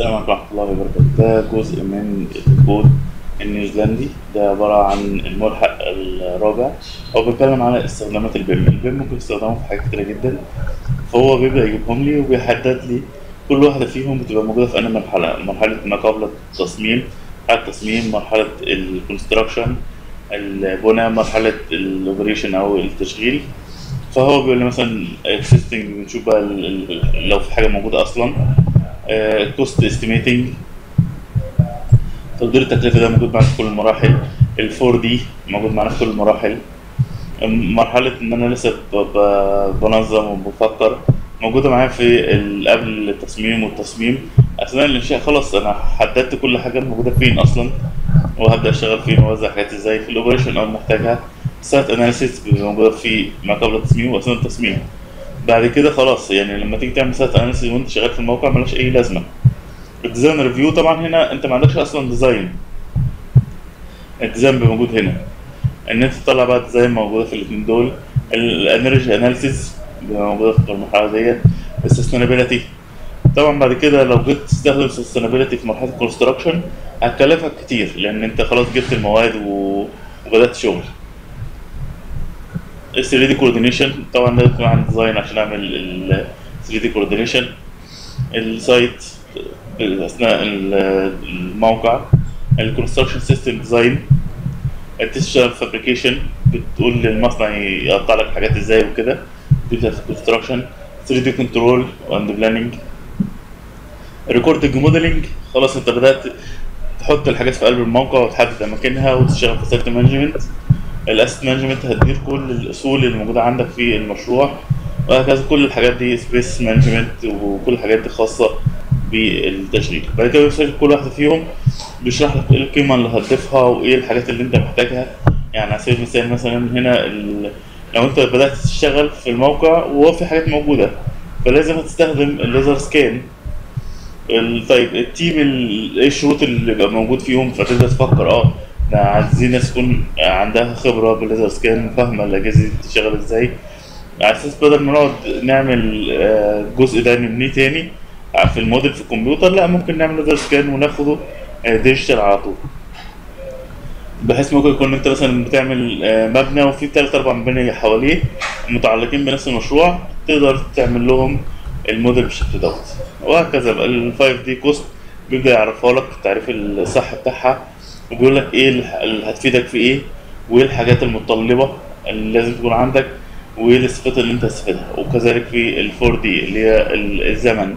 السلام عليكم ورحمة الله وبركاته. ده جزء من الكود النيوزيلندي. ده عبارة عن الملحق الرابع. هو بيتكلم على استخدامات ال BIM. ال BIM ممكن استخدامه في حاجات كتيرة جدا. فهو بيبدأ يجيبهم لي وبيحدد لي كل واحدة فيهم بتبقى موجودة في أنهي مرحلة. مرحلة ما قبل التصميم مرحلة التصميم مرحلة ال construction البناء مرحلة ال operation أو التشغيل. فهو بيقول لي مثلا existing بنشوف بقى لو في حاجة موجودة أصلا. cost estimating تقدير التكلفة ده موجود معانا في كل المراحل. ال 4 دي موجود معانا في كل المراحل. مرحلة إن أنا لسه بنظم وبفكر موجودة معايا في قبل التصميم والتصميم. أثناء الإنشاء خلاص أنا حددت كل حاجة موجودة فين أصلا وهبدأ أشتغل فين وأوزع حاجات إزاي في ال operation أول ما أحتاجها site analysis موجودة في ما قبل التصميم وأثناء التصميم. بعد كده خلاص يعني لما تيجي تعمل site analysis وأنت شغال في الموقع ملهاش أي لازمة. ال design review طبعا هنا أنت ما عندكش أصلا design ال design بيبقى موجود هنا. إن أنت تطلع بقى design موجودة في الاثنين دول. ال energy analysis موجودة في المرحلة ديت. ال sustainability طبعا بعد كده لو جيت تستخدم ال sustainability في مرحلة ال construction هتكلفك كتير لأن أنت خلاص جبت المواد وبدأت شغل. ال 3 دي كوردينيشن طبعا لازم يكون عندي ديزاين عشان أعمل ال 3 دي كوردينيشن السايت أثناء ال- الموقع. الكونستراكشن سيستم ديزاين التشتغل فابريكيشن بتقول للمصنع يقطع لك حاجات إزاي وكده. دي بتاعت الكونستراكشن 3 دي كنترول واند بلاننج ريكوردنج موديلنج خلاص أنت بدأت تحط الحاجات في قلب الموقع وتحدد أماكنها وتشتغل في سيرت مانجمنت ال asset management هتدير كل الأصول اللي موجودة عندك في المشروع وهكذا كل الحاجات دي space management وكل الحاجات دي خاصة بالتشغيل. بعد كده بيشتغل كل واحدة فيهم بيشرح لك إيه القيمة اللي هتضيفها وإيه الحاجات اللي أنت محتاجها. يعني على سبيل المثال مثلا هنا. لو أنت بدأت تشتغل في الموقع وهو في حاجات موجودة فلازم هتستخدم ال laser scan. طيب ال team ال- إيه الشروط اللي بيبقى موجود فيهم؟ فتبدأ تفكر آه ده عايزين ناس تكون عندها خبرة بال laser scan فاهمة الأجهزة دي بتشتغل إزاي. على أساس بدل ما نقعد نعمل آه، الجزء ده نبنيه تاني في الموديل في الكمبيوتر لا ممكن نعمل laser scan وناخده آه، digital على طول. بحيث ممكن يكون انت مثلا بتعمل آه، مبنى وفي تلات أربع مباني حواليه متعلقين بنفس المشروع تقدر تعمل لهم الموديل بالشكل دوت. وهكذا بقى ال 5D cost بيبدأ يعرفها لك التعريف الصح بتاعها وبيقول لك إيه اللي هتفيدك في إيه؟ وإيه الحاجات المتطلبة اللي لازم تكون عندك؟ وإيه الاستفادات اللي أنت هتستفيدها؟ وكذلك في ال 4 دي اللي هي ال- الزمن.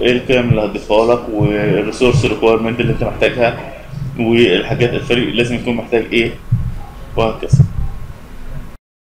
إيه القيم اللي هتضيفها لك؟ وال resource requirement اللي أنت محتاجها؟ والحاجات الفريق لازم يكون محتاج إيه؟ وهكذا.